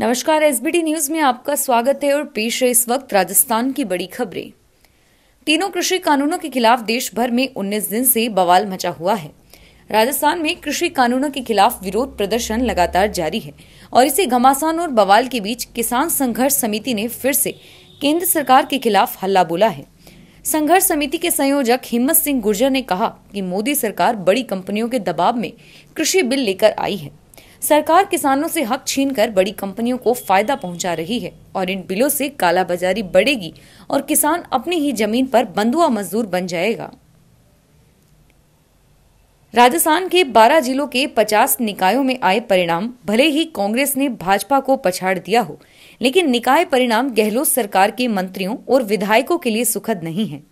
नमस्कार SBT news में आपका स्वागत है और पेश है इस वक्त राजस्थान की बड़ी खबरें। तीनों कृषि कानूनों के खिलाफ देश भर में 19 दिन से बवाल मचा हुआ है। राजस्थान में कृषि कानूनों के खिलाफ विरोध प्रदर्शन लगातार जारी है और इसी घमासान और बवाल के बीच किसान संघर्ष समिति ने फिर से केंद्र सरकार के खिलाफ हल्ला बोला है। संघर्ष समिति के संयोजक हिम्मत सिंह गुर्जर ने कहा कि मोदी सरकार बड़ी कंपनियों के दबाव में कृषि बिल लेकर आई है। सरकार किसानों से हक छीनकर बड़ी कंपनियों को फ़ायदा पहुँचा रही है और इन बिलों से कालाबाजारी बढ़ेगी और किसान अपनी ही ज़मीन पर बंधुआ मजदूर बन जाएगा। राजस्थान के 12 जिलों के 50 निकायों में आए परिणाम, भले ही कांग्रेस ने भाजपा को पछाड़ दिया हो, लेकिन निकाय परिणाम गहलोत सरकार के मंत्रियों और विधायकों के लिए सुखद नहीं है।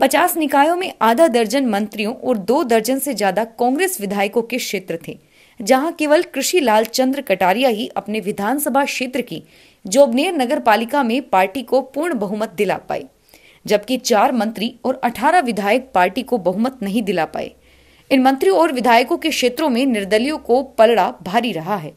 पचास निकायों में आधा दर्जन मंत्रियों और दो दर्जन से ज़्यादा कांग्रेस विधायकों के क्षेत्र थे। जहाँ केवल कृषि लाल चंद्र कटारिया ही अपने विधानसभा क्षेत्र की जोबनेर नगर पालिका में पार्टी को पूर्ण बहुमत दिला पाए, जबकि चार मंत्री और अठारह विधायक पार्टी को बहुमत नहीं दिला पाए। इन मंत्रियों और विधायकों के क्षेत्रों में निर्दलियों को पलड़ा भारी रहा है।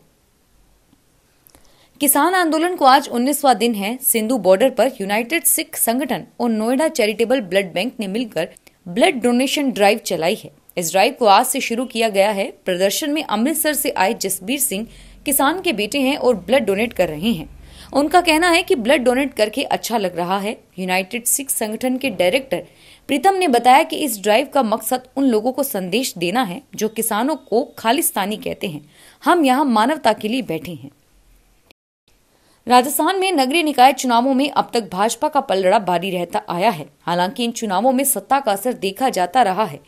किसान आंदोलन को आज उन्नीसवा दिन है। सिंधु बॉर्डर पर यूनाइटेड सिख संगठन और नोएडा चैरिटेबल ब्लड बैंक ने मिलकर ब्लड डोनेशन ड्राइव चलाई है। इस ड्राइव को आज से शुरू किया गया है। प्रदर्शन में अमृतसर से आए जसबीर सिंह किसान के बेटे हैं और ब्लड डोनेट कर रहे हैं। उनका कहना है कि ब्लड डोनेट करके अच्छा लग रहा है। यूनाइटेड सिख संगठन के डायरेक्टर प्रीतम ने बताया कि इस ड्राइव का मकसद उन लोगों को संदेश देना है, जो किसानों को खालिस्तानी कहते हैं। हम यहाँ मानवता के लिए बैठे हैं। राजस्थान में नगरीय निकाय चुनावों में अब तक भाजपा का पलड़ा भारी रहता आया है। हालाँकि इन चुनावों में सत्ता का असर देखा जाता रहा है।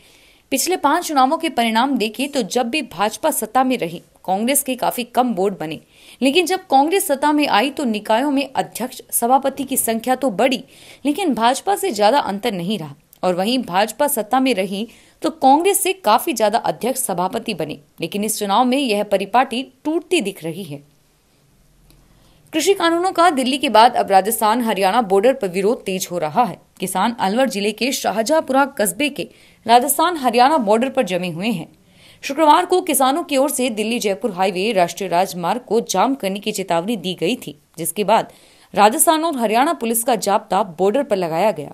पिछले पाँच चुनावों के परिणाम देखें तो जब भी भाजपा सत्ता में रही, कांग्रेस के काफ़ी कम वोट बने। लेकिन जब कांग्रेस सत्ता में आई तो निकायों में अध्यक्ष सभापति की संख्या तो बढ़ी, लेकिन भाजपा से ज़्यादा अंतर नहीं रहा। और वहीं भाजपा सत्ता में रही तो कांग्रेस से काफ़ी ज़्यादा अध्यक्ष सभापति बने। लेकिन इस चुनाव में यह परिपाटी टूटती दिख रही है। कृषि कानूनों का दिल्ली के बाद अब राजस्थान, हरियाणा बॉर्डर पर विरोध तेज हो रहा है। किसान अलवर ज़िले के शाहजहापुरा कस्बे के राजस्थान, हरियाणा बॉर्डर पर जमे हुए हैं। शुक्रवार को किसानों की ओर से दिल्ली जयपुर हाईवे राष्ट्रीय राजमार्ग को जाम करने की चेतावनी दी गई थी, जिसके बाद राजस्थान और हरियाणा पुलिस का जाब्ता बॉर्डर पर लगाया गया।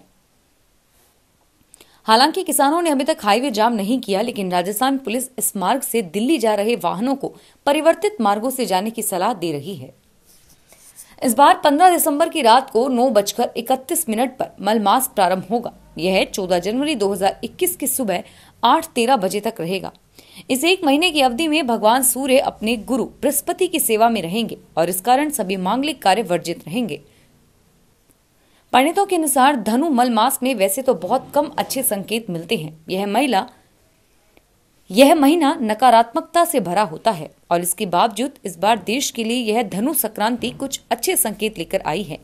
हालाँकि किसानों ने अभी तक हाईवे जाम नहीं किया, लेकिन राजस्थान पुलिस इस मार्ग से दिल्ली जा रहे वाहनों को परिवर्तित मार्गों से जाने की सलाह दे रही है। इस बार 15 दिसंबर की रात को नौ बजकर इकतीस मिनट पर मलमास प्रारंभ होगा। यह 14 जनवरी 2021 की सुबह आठ तेरह बजे तक रहेगा। इस एक महीने की अवधि में भगवान सूर्य अपने गुरु बृहस्पति की सेवा में रहेंगे और इस कारण सभी मांगलिक कार्य वर्जित रहेंगे। पंडितों के अनुसार धनु मल मास में वैसे तो बहुत कम अच्छे संकेत मिलते हैं। यह महिला यह महीना नकारात्मकता से भरा होता है और इसके बावजूद इस बार देश के लिए यह धनु संक्रांति कुछ अच्छे संकेत लेकर आई है।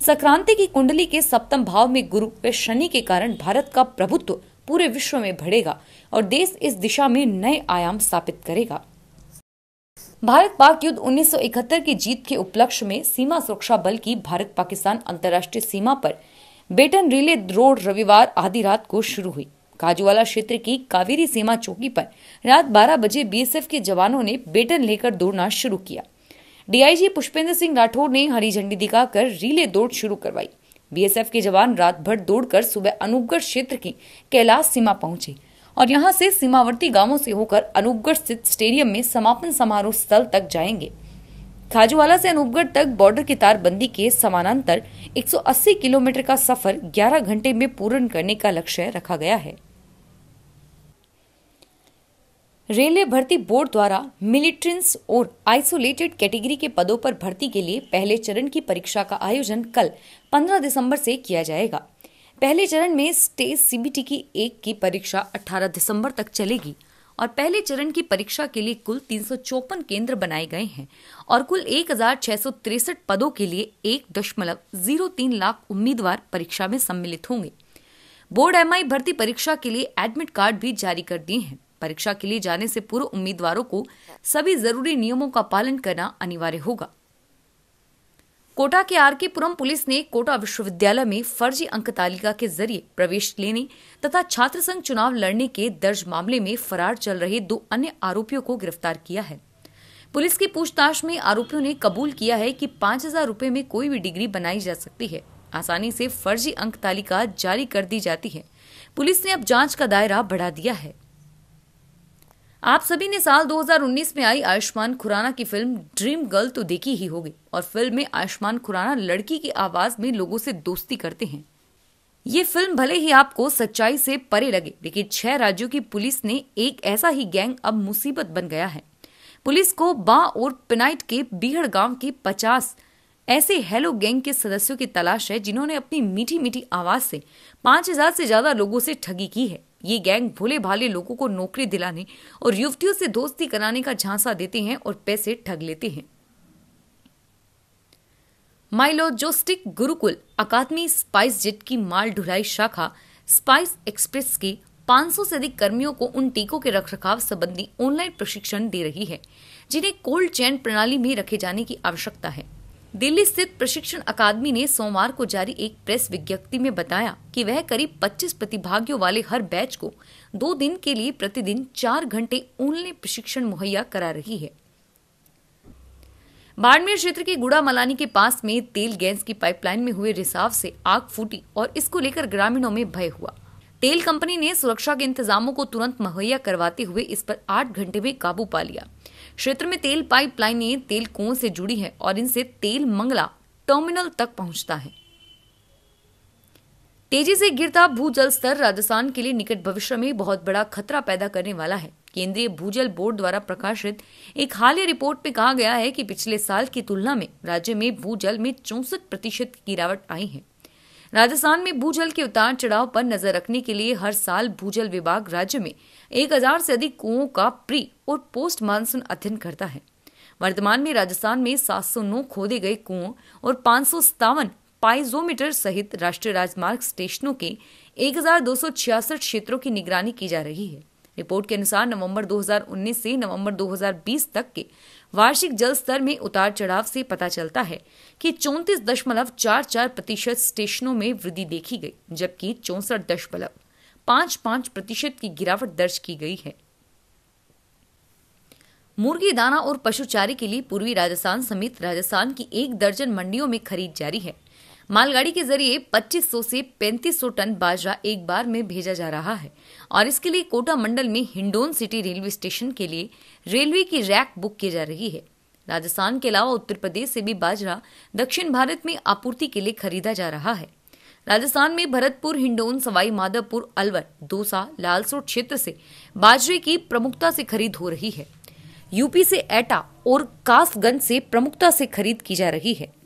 संक्रांति की कुंडली के सप्तम भाव में गुरु व शनि के कारण भारत का प्रभुत्व पूरे विश्व में बढ़ेगा और देश इस दिशा में नए आयाम स्थापित करेगा। भारत पाक युद्ध 1971 की जीत के उपलक्ष्य में सीमा सुरक्षा बल की भारत पाकिस्तान अंतर्राष्ट्रीय सीमा पर बेटन रिले रोड रविवार आधी रात को शुरू हुई। काजूवाला क्षेत्र की कावेरी सीमा चौकी पर रात 12 बजे बीएसएफ के जवानों ने बेटन लेकर दौड़ना शुरू किया। डीआईजी पुष्पेंद्र सिंह राठौर ने हरी झंडी दिखाकर रीले दौड़ शुरू करवाई। बीएसएफ के जवान रात भर दौड़कर सुबह अनूपगढ़ क्षेत्र की कैलाश सीमा पहुँचे और यहाँ से सीमावर्ती गाँवों से होकर अनूपगढ़ स्थित स्टेडियम में समापन समारोह स्थल तक जाएँगे। खाजूवाला से अनूपगढ़ तक बॉर्डर की तारबंदी के समानांतर 180 किलोमीटर का सफ़र 11 घंटे में पूर्ण करने का लक्ष्य रखा गया है। रेलवे भर्ती बोर्ड द्वारा मिलिट्रेंस और आइसोलेटेड कैटेगरी के पदों पर भर्ती के लिए पहले चरण की परीक्षा का आयोजन कल 15 दिसंबर से किया जाएगा। पहले चरण में स्टेज सीबीटी की एक की परीक्षा 18 दिसंबर तक चलेगी। और पहले चरण की परीक्षा के लिए कुल तीन केंद्र बनाए गए हैं और कुल एक पदों के लिए एक दशमलव ज़ीरो तीन लाख उम्मीदवार परीक्षा में सम्मिलित होंगे। बोर्ड एमआई भर्ती परीक्षा के लिए एडमिट कार्ड भी जारी कर दिए हैं। परीक्षा के लिए जाने से पूर्व उम्मीदवारों को सभी ज़रूरी नियमों का पालन करना अनिवार्य होगा। कोटा के आर के पुरम पुलिस ने कोटा विश्वविद्यालय में फर्जी अंक तालिका के ज़रिए प्रवेश लेने तथा छात्र संघ चुनाव लड़ने के दर्ज मामले में फरार चल रहे दो अन्य आरोपियों को गिरफ़्तार किया है। पुलिस की पूछताछ में आरोपियों ने कबूल किया है कि पाँच हज़ार रूपए में कोई भी डिग्री बनाई जा सकती है। आसानी से फर्जी अंक तालिका जारी कर दी जाती है। पुलिस ने अब जाँच का दायरा बढ़ा दिया है। आप सभी ने साल 2019 में आई आयुष्मान खुराना की फ़िल्म ड्रीम गर्ल तो देखी ही होगी और फ़िल्म में आयुष्मान खुराना लड़की की आवाज़ में लोगों से दोस्ती करते हैं। ये फ़िल्म भले ही आपको सच्चाई से परे लगे, लेकिन छह राज्यों की पुलिस ने एक ऐसा ही गैंग अब मुसीबत बन गया है। पुलिस को बा और पिनाइट के बीहड़ गाँव के पचास ऐसे हेलो गैंग के सदस्यों की तलाश है जिन्होंने अपनी मीठी मीठी आवाज़ से पाँच हज़ार से ज़्यादा लोगों से ठगी की है। ये गैंग भोले भाले लोगों को नौकरी दिलाने और युवतियों से दोस्ती कराने का झांसा देते हैं और पैसे ठग लेते हैं। माइलोजोस्टिक गुरुकुल अकादमी स्पाइस जेट की माल ढुलाई शाखा स्पाइस एक्सप्रेस के 500 से अधिक कर्मियों को उन टीकों के रखरखाव संबंधी ऑनलाइन प्रशिक्षण दे रही है, जिन्हें कोल्ड चेन प्रणाली में रखे जाने की आवश्यकता है। दिल्ली स्थित प्रशिक्षण अकादमी ने सोमवार को जारी एक प्रेस विज्ञप्ति में बताया कि वह करीब 25 प्रतिभागियों वाले हर बैच को दो दिन के लिए प्रतिदिन चार घंटे ऑनलाइन प्रशिक्षण मुहैया करा रही है। बाड़मेर क्षेत्र के गुड़ा मलानी के पास में तेल गैस की पाइपलाइन में हुए रिसाव से आग फूटी और इसको लेकर ग्रामीणों में भय हुआ। तेल कंपनी ने सुरक्षा के इंतजामों को तुरंत मुहैया करवाते हुए इस पर आठ घंटे में काबू पा लिया। क्षेत्र में तेल पाइपलाइनें तेल कुओं से जुड़ी है और इनसे तेल मंगला टर्मिनल तक पहुँचता है। तेज़ी से गिरता भूजल स्तर राजस्थान के लिए निकट भविष्य में बहुत बड़ा खतरा पैदा करने वाला है। केंद्रीय भूजल बोर्ड द्वारा प्रकाशित एक हालिया रिपोर्ट में कहा गया है कि पिछले साल की तुलना में राज्य में भूजल में चौसठ प्रतिशत गिरावट आई है। राजस्थान में भूजल के उतार चढ़ाव पर नज़र रखने के लिए हर साल भूजल विभाग राज्य में एक हज़ार से अधिक कुओं का प्री और पोस्ट मानसून अध्ययन करता है। वर्तमान में राजस्थान में 709 खोदे गए कुओं और पाँच पाइजोमीटर सहित राष्ट्रीय राजमार्ग स्टेशनों के एक हज़ार दो सौ छियासठ क्षेत्रों की निगरानी की जा रही है। रिपोर्ट के अनुसार नवंबर 2019 से नवंबर 2020 तक के वार्षिक जल स्तर में उतार चढ़ाव से पता चलता है कि चौंतीस दशमलव चार चार प्रतिशत स्टेशनों में वृद्धि देखी गई, जबकि चौसठ दशमलव पाँच पाँच प्रतिशत की गिरावट दर्ज की गई है। मुर्गी, दाना और पशु चारे के लिए पूर्वी राजस्थान समेत राजस्थान की एक दर्जन मंडियों में खरीद जारी है। मालगाड़ी के ज़रिए 2500 से 3500 टन बाजरा एक बार में भेजा जा रहा है। और इसके लिए कोटा मंडल में हिंडोन सिटी रेलवे स्टेशन के लिए रेलवे की रैक बुक की जा रही है। राजस्थान के अलावा उत्तर प्रदेश से भी बाजरा दक्षिण भारत में आपूर्ति के लिए खरीदा जा रहा है। राजस्थान में भरतपुर, हिंडोन, सवाई, माधवपुर, अलवर, दौसा, लालसोट क्षेत्र से बाजरे की प्रमुखता से खरीद हो रही है। यूपी से एटा और कासगंज से प्रमुखता से खरीद की जा रही है।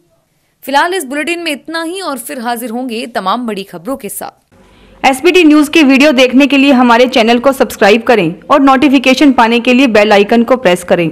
फ़िलहाल इस बुलेटिन में इतना ही, और फिर हाजिर होंगे तमाम बड़ी खबरों के साथ। एसपीटी न्यूज़ के वीडियो देखने के लिए हमारे चैनल को सब्सक्राइब करें और नोटिफिकेशन पाने के लिए बेल आइकन को प्रेस करें।